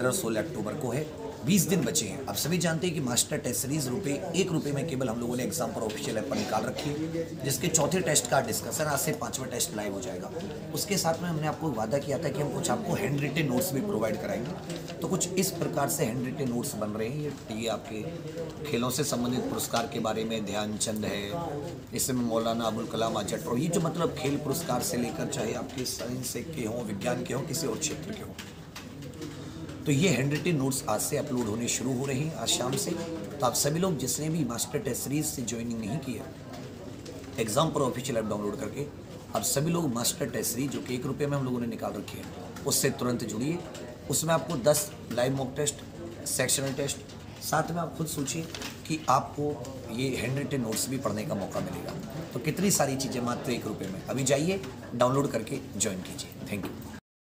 सोलह अक्टूबर को है। बीस दिन बचे हैं। आप सभी जानते हैं कि मास्टर टेस्ट सीरीज़ रुपए, एक रुपए में केवल हम लोगों ने एग्ज़ाम पर ऑफिशियल ऐप पर निकाल रखी है, जिसके चौथे टेस्ट का डिस्कशन आज से पांचवा टेस्ट लाइव हो जाएगा। उसके साथ में हमने आपको वादा किया था कि हम कुछ आपको हैंड रिटेन नोट्स भी प्रोवाइड कराएँगे। तो कुछ इस प्रकार से हैंड रिटेन नोट्स बन रहे हैं। ये ये आपके खेलों से संबंधित पुरस्कार के बारे में, ध्यानचंद है, इसमें मौलाना अबुल कलाम आजट और ये जो मतलब खेल पुरस्कार से लेकर चाहे आपके साइंस के हों, विज्ञान के हों, किसी और क्षेत्र के हों। तो ये हैंड रिटेन नोट्स आज से अपलोड होने शुरू हो रहे हैं, आज शाम से। तो आप सभी लोग जिसने भी मास्टर टेस्ट सीरीज़ से ज्वाइनिंग नहीं किया एग्ज़ाम पर ऑफिशियल ऐप डाउनलोड करके, आप सभी लोग मास्टर टेस्ट सीरीज़ जो कि एक रुपये में हम लोगों ने निकाल रखी है, उससे तुरंत जुड़िए। उसमें आपको 10 live mock test sectional test साथ में आप खुद सोचिए कि आपको ये हैंड रिटेन नोट्स भी पढ़ने का मौका मिलेगा। तो कितनी सारी चीज़ें मात्र एक रुपये में। अभी जाइए डाउनलोड करके ज्वाइन कीजिए। Thank you